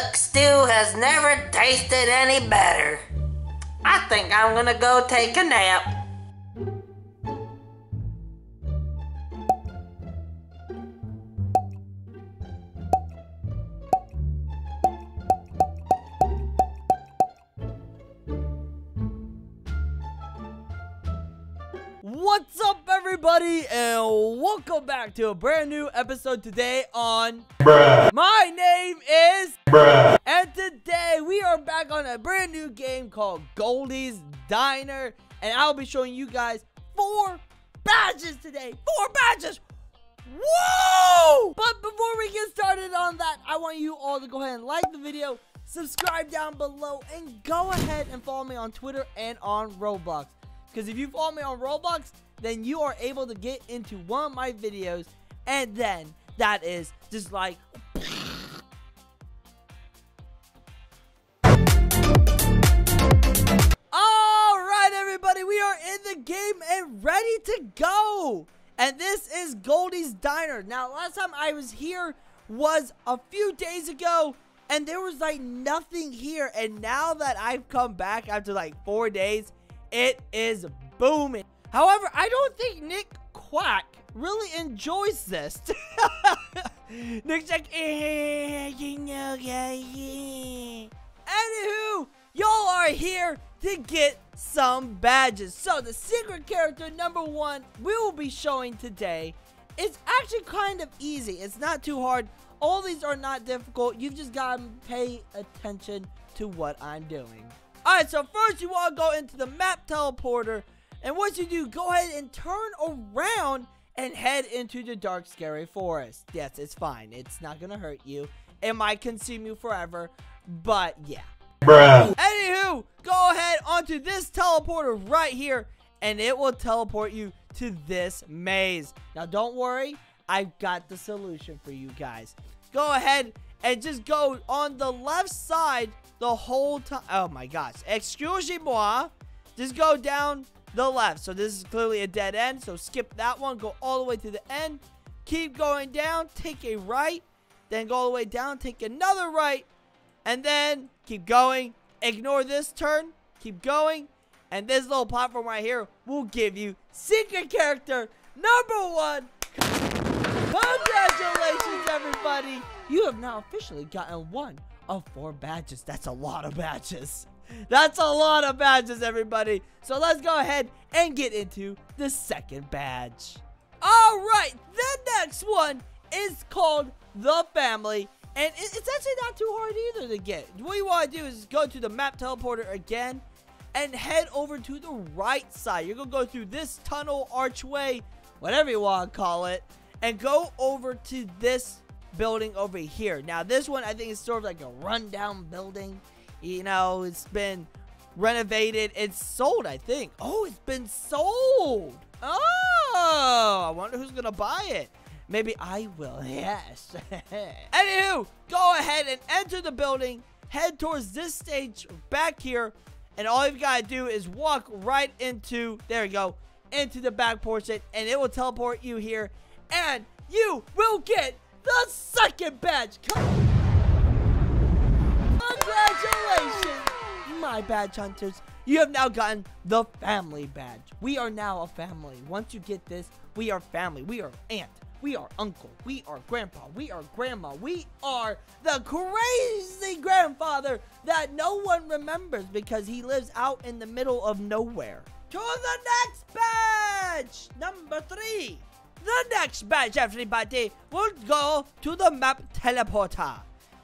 duck stew has never tasted any better. I think I'm gonna go take a nap. Everybody, and welcome back to a brand new episode today on Bruh. My name is Bruh. And today we are back on a brand new game called Goldy's Diner, and I'll be showing you guys four badges today. Four badges! Whoa! But before we get started on that, I want you all to go ahead and like the video, subscribe down below, and go ahead and follow me on Twitter and on Roblox. Because if you follow me on Roblox, then you are able to get into one of my videos. And then that is just like... Alright everybody, we are in the game and ready to go. And this is Goldy's Diner. Now, last time I was here was a few days ago. And there was like nothing here. And now that I've come back after like four days, it is booming. However, I don't think Nick Quack really enjoys this. Nick's like, eh, you know, yeah. Anywho, y'all are here to get some badges. So the secret character number one we will be showing today is actually kind of easy. It's not too hard. All these are not difficult. You've just got to pay attention to what I'm doing. Alright, so first you want to go into the map teleporter. And once you do, go ahead and turn around and head into the dark, scary forest. Yes, it's fine. It's not going to hurt you. It might consume you forever. But, yeah. Bruh. Anywho, go ahead onto this teleporter right here. And it will teleport you to this maze. Now, don't worry. I've got the solution for you guys. Go ahead and just go on the left side the whole time. Oh my gosh. Excuse-moi. Just go down the left. So this is clearly a dead end. So skip that one. Go all the way to the end. Keep going down. Take a right. Then go all the way down. Take another right. And then keep going. Ignore this turn. Keep going. And this little platform right here will give you secret character number one. Congratulations, everybody. You have now officially gotten one of four badges. That's a lot of badges. That's a lot of badges, everybody. So let's go ahead and get into the second badge. All right, the next one is called The Family. And it's actually not too hard either to get. What you want to do is go to the map teleporter again and head over to the right side. You're going to go through this tunnel, archway, whatever you want to call it, and go over to this building over here. Now, this one I think is sort of like a rundown building. You know, it's been renovated. It's sold, I think. Oh, it's been sold. Oh, I wonder who's going to buy it. Maybe I will. Yes. Anywho, go ahead and enter the building. Head towards this stage back here. And all you've got to do is walk right into, there you go, into the back portion. And it will teleport you here. And you will get the second badge. Congratulations, my badge hunters. You have now gotten the family badge. We are now a family. Once you get this, we are family. We are aunt. We are uncle. We are grandpa. We are grandma. We are the crazy grandfather that no one remembers because he lives out in the middle of nowhere. To the next badge, number three. The next badge, everybody, will go to the map teleporter.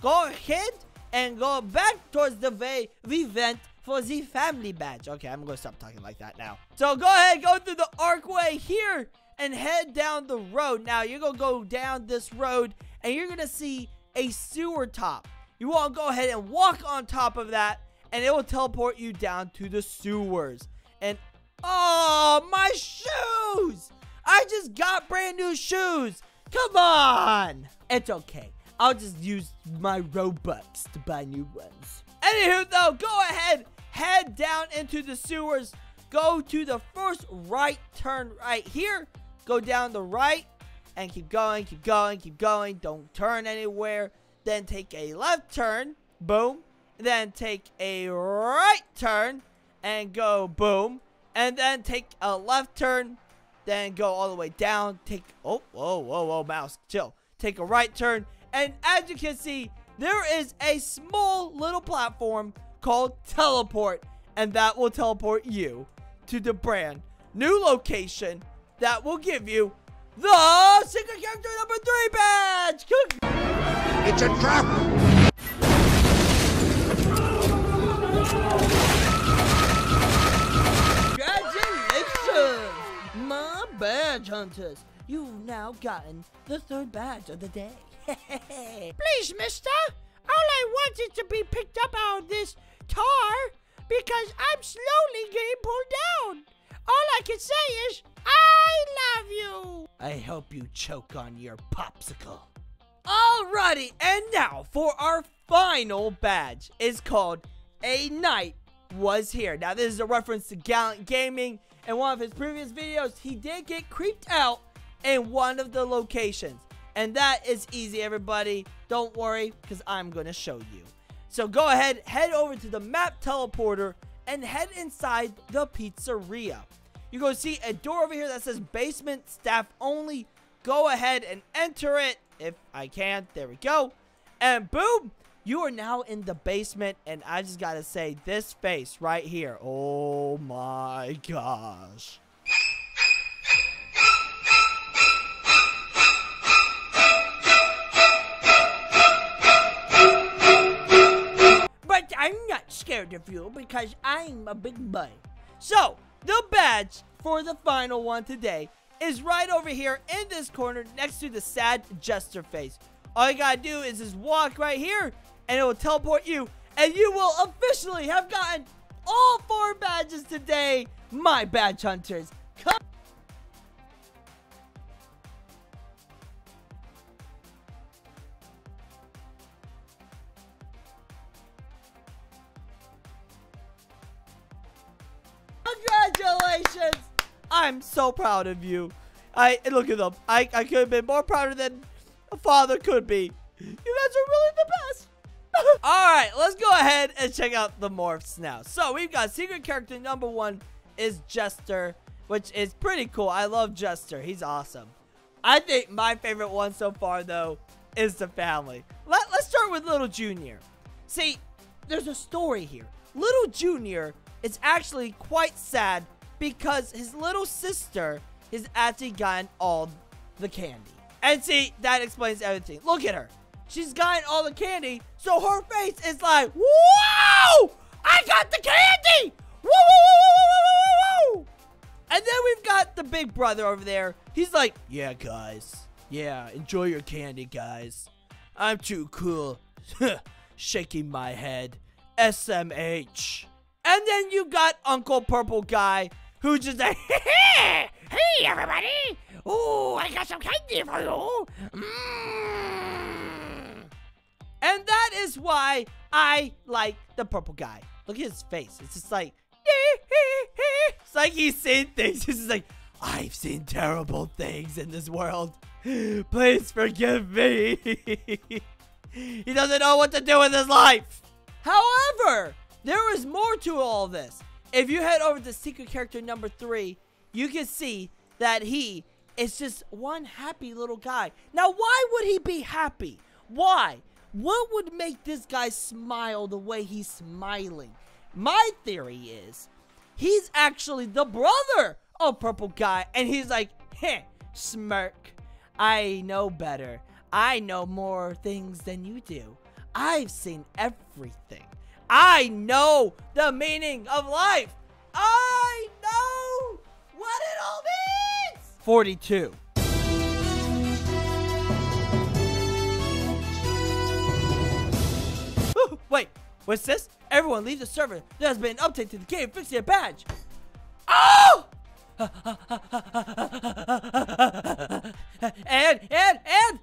Go ahead and go back towards the way we went for the family badge. Okay, I'm going to stop talking like that now. So go ahead, go through the archway here and head down the road. Now, you're going to go down this road and you're going to see a sewer top. You want to go ahead and walk on top of that and it will teleport you down to the sewers. And, oh, my shoes! I just got brand new shoes. Come on. It's okay. I'll just use my Robux to buy new ones. Anywho, though, go ahead. Head down into the sewers. Go to the first right turn right here. Go down the right and keep going, keep going, keep going. Don't turn anywhere. then take a left turn, boom, then take a right turn and go boom, and then take a left turn, then go all the way down, take, oh, whoa, whoa, whoa, mouse, chill, take a right turn, and as you can see, there is a small little platform called Teleport, and that will teleport you to the brand new location that will give you the secret character number three badge. It's a trap! Congratulations, my badge hunters. You've now gotten the third badge of the day. Please, mister, all I want is to be picked up out of this tar because I'm slowly getting pulled down. All I can say is, I love you. I hope you choke on your popsicle. Alrighty, and now for our final badge. It's called A Knight Was Here. Now, this is a reference to Gallant Gaming. In one of his previous videos, he did get creeped out in one of the locations. And that is easy, everybody. Don't worry, because I'm going to show you. So go ahead, head over to the map teleporter, and head inside the pizzeria. You're going to see a door over here that says basement staff only. Go ahead and enter it if I can. There we go. And boom, you are now in the basement. And I just got to say, this face right here. Oh my gosh. Scared of you because I'm a big boy. So, the badge for the final one today is right over here in this corner next to the sad jester face. All you gotta do is just walk right here and it will teleport you and you will officially have gotten all four badges today, my badge hunters. Come Congratulations! I'm so proud of you. I look at them. I, I could have been more prouder than a father could be. You guys are really the best. Alright, let's go ahead and check out the morphs now. So we've got secret character number one is Jester, which is pretty cool. I love Jester. He's awesome. I think my favorite one so far, though, is the family. Let, let's start with Little Junior. See, there's a story here. Little Junior is actually quite sad because his little sister has actually gotten all the candy. And see, that explains everything. Look at her. She's gotten all the candy, so her face is like, Whoa! I got the candy! Woo, woo, woo, woo, woo, woo, woo! And then we've got the big brother over there. He's like, Yeah, guys. Yeah, enjoy your candy, guys. I'm too cool. Shaking my head. SMH. And then you got Uncle Purple Guy, who's just like, Hey, everybody. Ooh, I got some candy for you. Mmm. and that is why I like the Purple Guy. Look at his face. It's just like, it's like he's seen things. He's like, I've seen terrible things in this world. Please forgive me. he doesn't know what to do with his life. However, there is more to all this. If you head over to secret character number three, you can see that he is just one happy little guy. Now, why would he be happy? Why? What would make this guy smile the way he's smiling? My theory is he's actually the brother of Purple Guy, and he's like, heh, smirk. I know better. I know more things than you do. I've seen everything. I know the meaning of life. I know what it all means. 42. Ooh, Wait, what's this? Everyone leave the server. There has been an update to the game fixing your badge. Oh! and, and, and,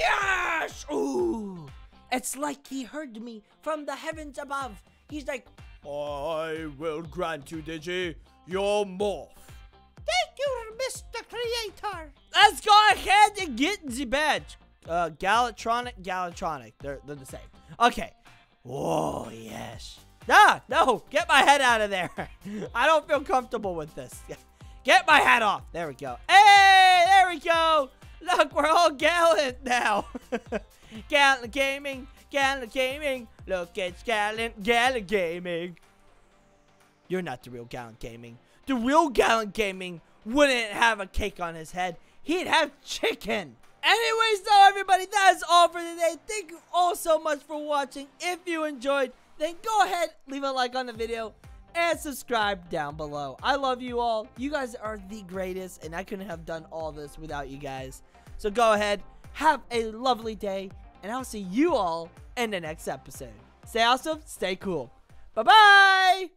yes! Ooh! It's like he heard me from the heavens above. He's like, I will grant you, Digi, your morph. Thank you, Mr. Creator. Let's go ahead and get the badge. uh, Galatronic, Galatronic. They're, they're the same. Okay. Oh, yes. Ah, no. Get my head out of there. I don't feel comfortable with this. Get my hat off. There we go. Hey, there we go. Look, we're all gallant now. gallant Gaming, Gallant Gaming. Look, it's Gallant, Gallant Gaming. You're not the real Gallant Gaming. The real Gallant Gaming wouldn't have a cake on his head. He'd have chicken. Anyways, though, everybody, that's all for today. Thank you all so much for watching. If you enjoyed, then go ahead, leave a like on the video, and subscribe down below. I love you all. You guys are the greatest, and I couldn't have done all this without you guys. So go ahead, have a lovely day, and I'll see you all in the next episode. Stay awesome, stay cool. Bye-bye!